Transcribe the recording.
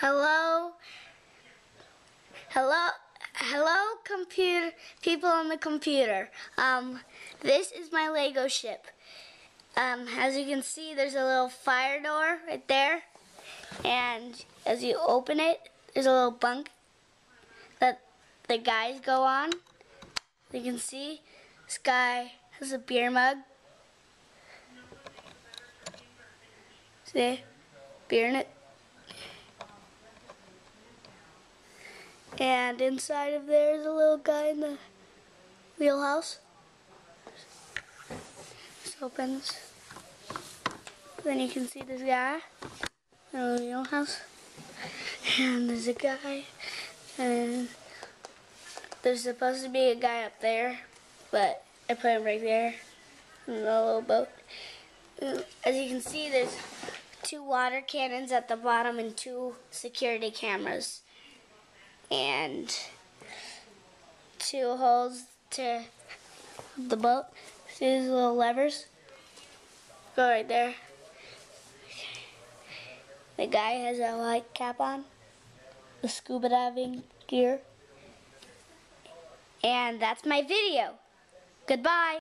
Hello. Hello. Hello, computer people on the computer. Um, this is my Lego ship. Um, as you can see, there's a little fire door right there, and as you open it, there's a little bunk that the guys go on. You can see this guy has a beer mug. See, beer in it. And inside of there is a little guy in the wheelhouse. This opens. Then you can see this guy in the wheelhouse. And there's a guy. And there's supposed to be a guy up there. But I put him right there in the little boat. As you can see, there's two water cannons at the bottom and two security cameras and two holes to the boat. See these little levers? Go right there. The guy has a white cap on, the scuba diving gear. And that's my video. Goodbye.